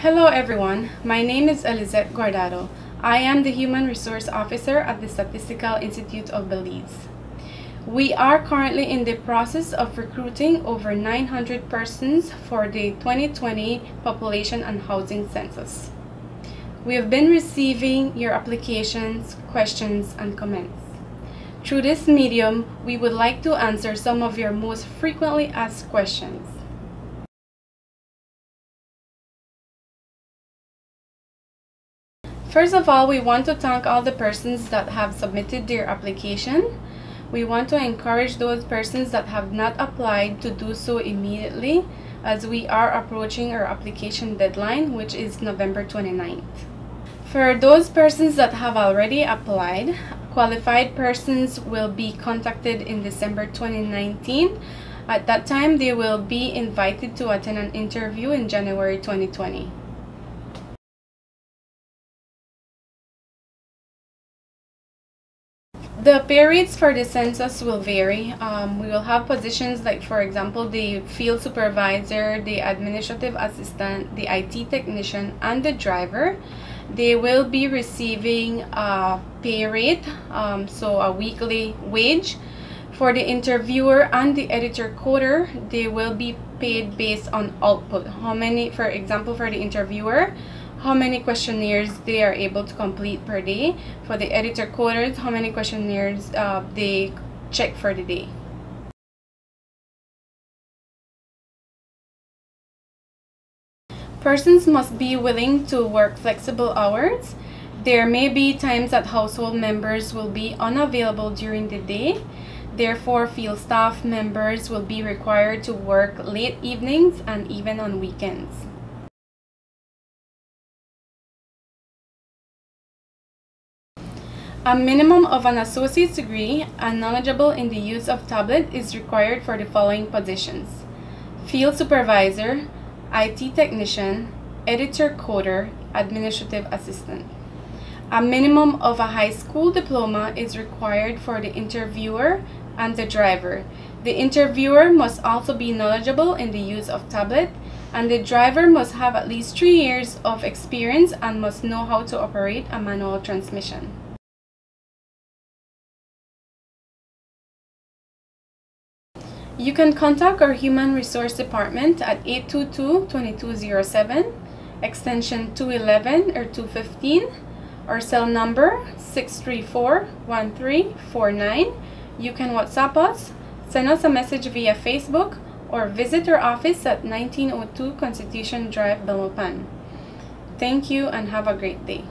Hello everyone, my name is Elizette Guardado. I am the Human Resource Officer at the Statistical Institute of Belize. We are currently in the process of recruiting over 900 persons for the 2020 Population and Housing Census. We have been receiving your applications, questions, and comments. Through this medium, we would like to answer some of your most frequently asked questions. First of all, we want to thank all the persons that have submitted their application. We want to encourage those persons that have not applied to do so immediately as we are approaching our application deadline, which is November 29th. For those persons that have already applied, qualified persons will be contacted in December 2019. At that time, they will be invited to attend an interview in January 2020. The pay rates for the census will vary. Um, we will have positions like, for example, the field supervisor, the administrative assistant, the IT technician, and the driver. They will be receiving a pay rate, um, so a weekly wage. For the interviewer and the editor coder, they will be paid based on output. How many, for example, for the interviewer, how many questionnaires they are able to complete per day. For the editor coders, how many questionnaires uh, they check for the day. Persons must be willing to work flexible hours. There may be times that household members will be unavailable during the day. Therefore, field staff members will be required to work late evenings and even on weekends. A minimum of an associate's degree and knowledgeable in the use of tablet is required for the following positions. Field supervisor, IT technician, editor coder, administrative assistant. A minimum of a high school diploma is required for the interviewer and the driver. The interviewer must also be knowledgeable in the use of tablet and the driver must have at least three years of experience and must know how to operate a manual transmission. You can contact our Human Resource Department at 822-2207, extension 211 or 215, our cell number 634-1349. You can WhatsApp us, send us a message via Facebook, or visit our office at 1902 Constitution Drive, Belmopan. Thank you and have a great day.